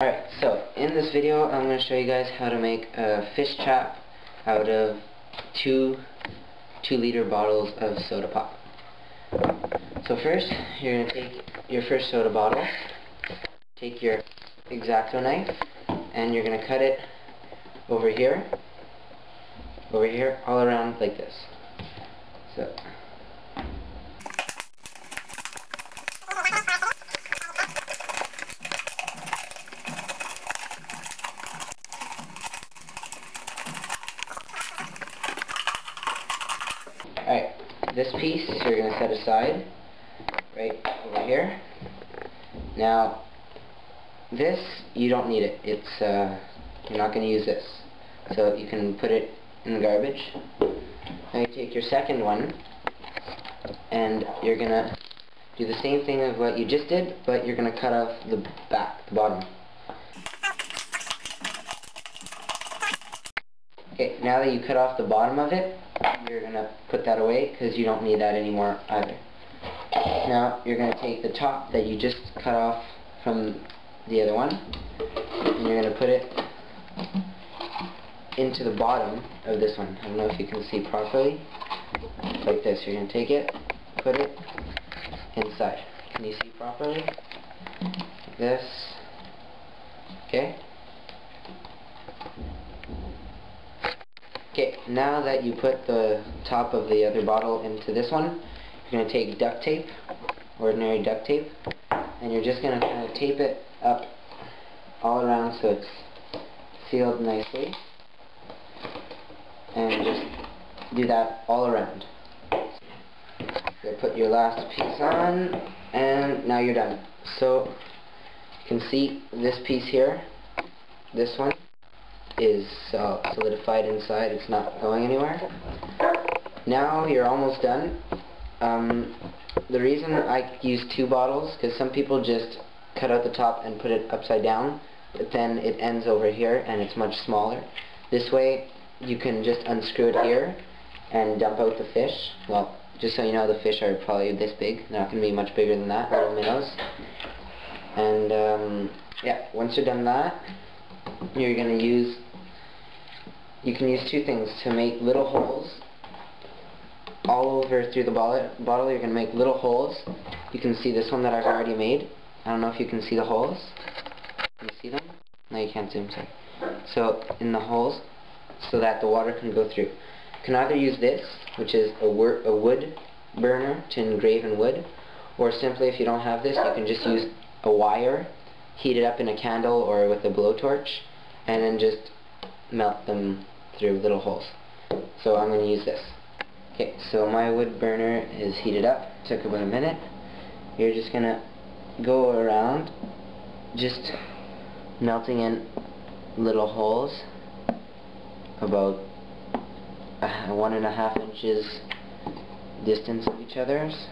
Alright, so in this video I'm going to show you guys how to make a fish trap out of two 2 liter bottles of soda pop. So first, you're going to take your first soda bottle, take your X-Acto knife, and you're going to cut it over here, over here, all around like this. So Alright, this piece you're going to set aside, right over here. Now, this, you don't need it. It's, uh, you're not going to use this. So you can put it in the garbage. Now you take your second one, and you're going to do the same thing as what you just did, but you're going to cut off the back, the bottom. Okay, now that you cut off the bottom of it, you're going to put that away because you don't need that anymore either. Now you're going to take the top that you just cut off from the other one and you're going to put it into the bottom of this one. I don't know if you can see properly. Like this. You're going to take it, put it inside. Can you see properly? Like this. Okay? Okay, now that you put the top of the other bottle into this one, you're going to take duct tape, ordinary duct tape, and you're just going to kind of tape it up all around so it's sealed nicely. And just do that all around. So put your last piece on, and now you're done. So, you can see this piece here, this one, is uh, solidified inside. It's not going anywhere. Now you're almost done. Um, the reason I use two bottles, because some people just cut out the top and put it upside down, but then it ends over here and it's much smaller. This way you can just unscrew it here and dump out the fish. Well, just so you know, the fish are probably this big. They're not going to be much bigger than that, little minnows. And, um, yeah, once you're done that, you're going to use you can use two things to make little holes all over through the bottle, you're going to make little holes. You can see this one that I've already made. I don't know if you can see the holes. Can you see them? no you can't zoom sorry. So in the holes so that the water can go through. You can either use this which is a, a wood burner to engrave in wood or simply if you don't have this you can just use a wire heat it up in a candle or with a blowtorch and then just melt them through little holes. So I'm going to use this. Okay, so my wood burner is heated up. Took about a minute. You're just going to go around just melting in little holes about one and a half inches distance of each other's.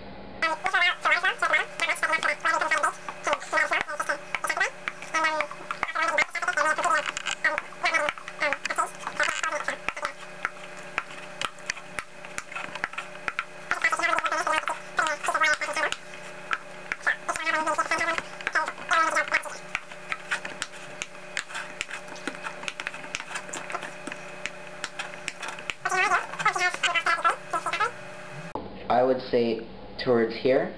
I would say towards here,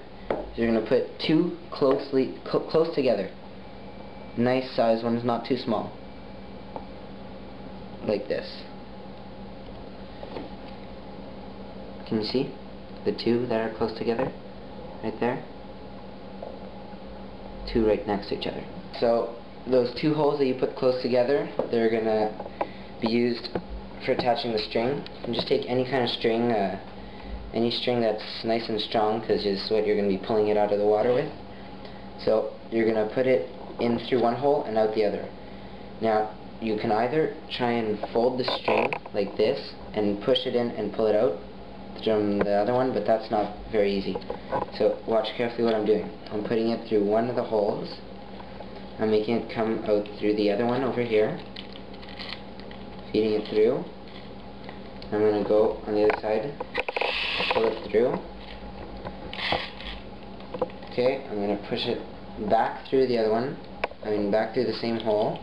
you're going to put two closely cl close together. Nice size ones, not too small. Like this. Can you see the two that are close together? Right there? Two right next to each other. So those two holes that you put close together, they're going to be used for attaching the string. You can just take any kind of string, uh, any string that's nice and strong because is what you're going to be pulling it out of the water with. So you're going to put it in through one hole and out the other. Now you can either try and fold the string like this and push it in and pull it out from the other one, but that's not very easy. So watch carefully what I'm doing. I'm putting it through one of the holes. I'm making it come out through the other one over here. Feeding it through. I'm going to go on the other side pull it through. Okay, I'm going to push it back through the other one, I mean back through the same hole.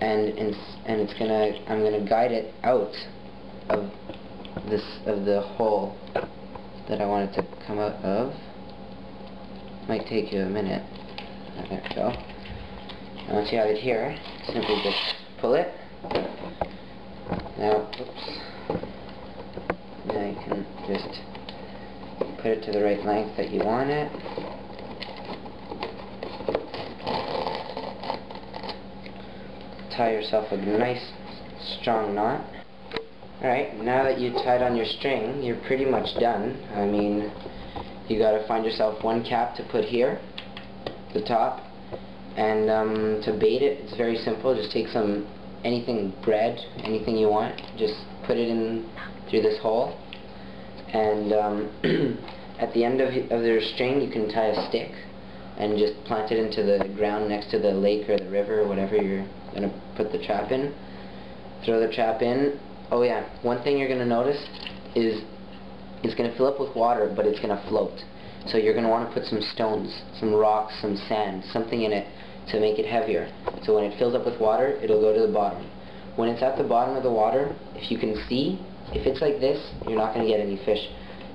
And and, and it's gonna I'm gonna guide it out of this of the hole that I want it to come out of. Might take you a minute. There we go. And once you have it here simply just pull it. Now oops you can just put it to the right length that you want it tie yourself a nice strong knot. Alright, now that you tied on your string, you're pretty much done. I mean, you gotta find yourself one cap to put here, the top, and um, to bait it, it's very simple. Just take some, anything, bread, anything you want, just put it in through this hole, and um, at the end of, of your string, you can tie a stick, and just plant it into the ground next to the lake or the river or whatever you're going to put the trap in. Throw the trap in. Oh yeah, one thing you're going to notice is it's going to fill up with water but it's going to float. So you're going to want to put some stones, some rocks, some sand, something in it to make it heavier. So when it fills up with water, it'll go to the bottom. When it's at the bottom of the water, if you can see, if it's like this, you're not going to get any fish.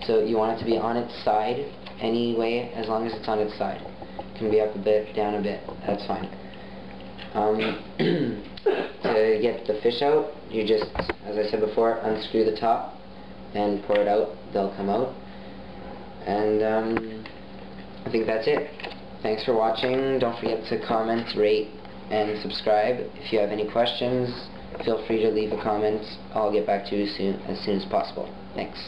So you want it to be on its side anyway, as long as it's on its side It can be up a bit, down a bit, that's fine. Um, to get the fish out, you just, as I said before, unscrew the top and pour it out, they'll come out. And um, I think that's it. Thanks for watching, don't forget to comment, rate, and subscribe. If you have any questions, feel free to leave a comment. I'll get back to you soon, as soon as possible. Thanks.